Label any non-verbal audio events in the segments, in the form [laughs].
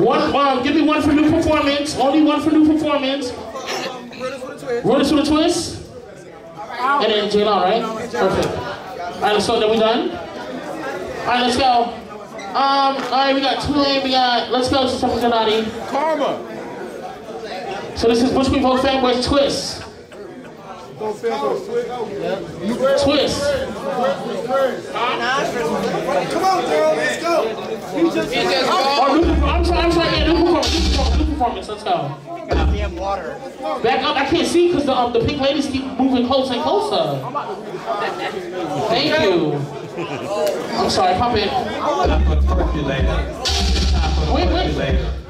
One, um, give me one for new performance. Only one for new performance. Rollers for the twist. And then J Law, right? Perfect. All right, so then we done. All right, let's go. Um, all right, we got Tulane, we got, let's go to something Gennady. Karma. So this is Bush Queen Folk Fanboys Twist. Twist. Come on, girl, let's go. Performance, let's go. Goddamn water. Back up, I can't see because the, um, the pink ladies keep moving closer and closer. Thank you. [laughs] I'm sorry, pop it. Wait, wait.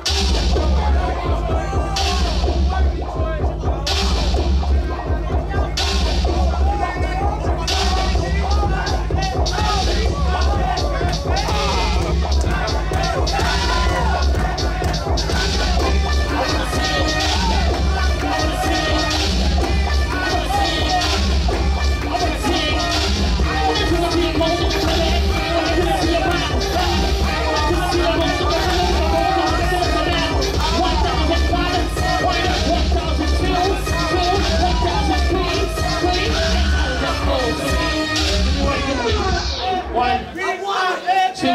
One, two, two,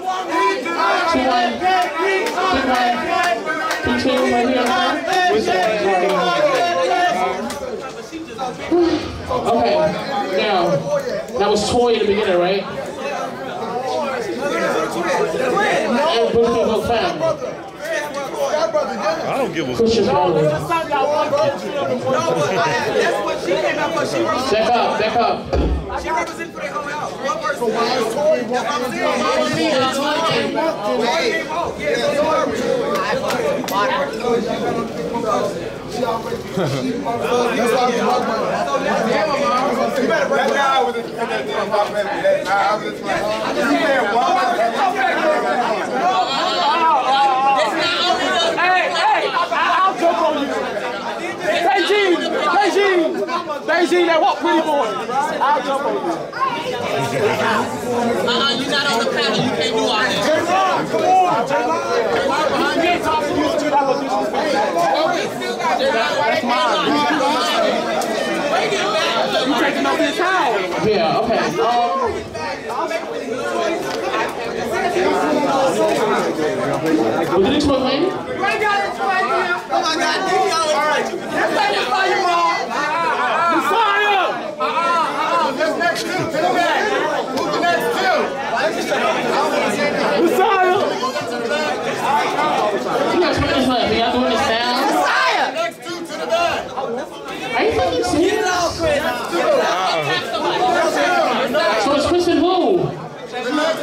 one, two, one, two, two, right here. Okay, now, that was Toy in the beginning, right? And Bush Queen Folk Fam. I don't give a Christian brother. No, but I, that's what she came out for. She represents, Back up, back up. she represents for their whole house. One person. That's what I'm saying. Hey, yeah, so That guy was in that damn box man. I was just like, you said one. Hey, hey, I- I'll jump on you. Beijing, Beijing, Beijing, that what pretty boy. I'll jump on you. Uh-uh, you're not on the panel. You can't do all that. Come on, J-Lo. You can't talk to you until that was disrespectful. That's mine. You taking over his house. Yeah, okay. Um, we did explain lady? Oh my God, DeeDee always Messiah! This next two, to the back. Who's the next two? Messiah! You guys put this left. Y'all doing this now? Next two to the back. Are you fucking serious? So it's Chris and who? The next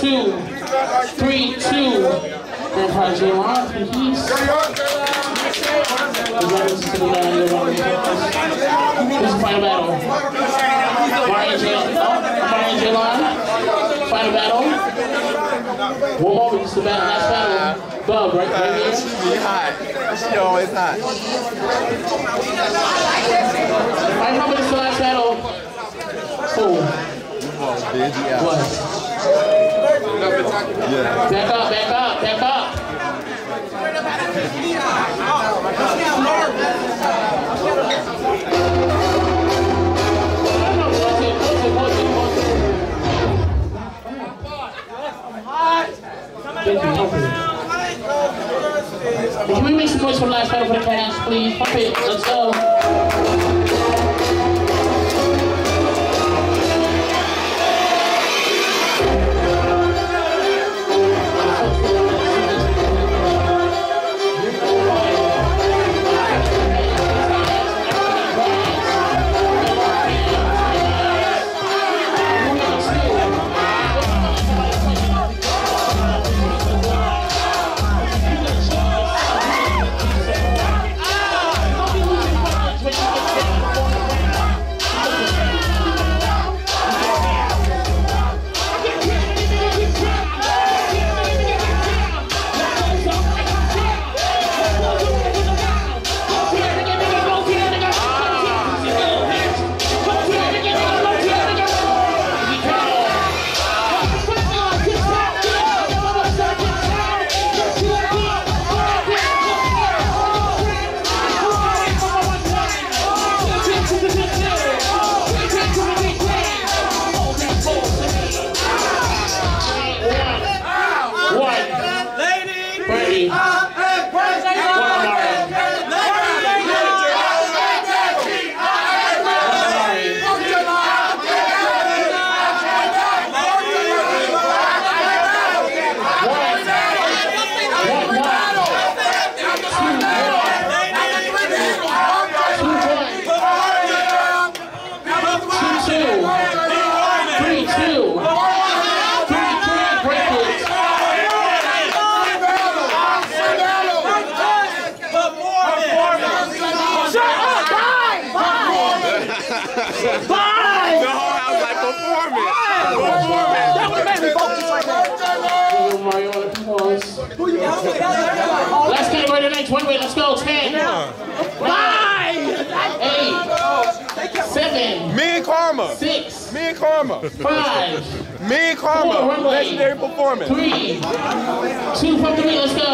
two, three, two. And probably J Law, please. This is final battle. Oh. Final battle. One more, just the battle, last battle. Bubb, right? right here. Hot. She always hot. I remember this last battle. Oh, what? Yeah. Step up, step up, step up. Can we make some noise for the last battle for the past, please? Pump it, let's go. Get ready to next one way. Let's go. Ten. Nine. Eight. Seven. Me and Karma. Six. Me and Karma. Five. Me and Karma. runway. Legendary performance. Three. Two from three. Let's go.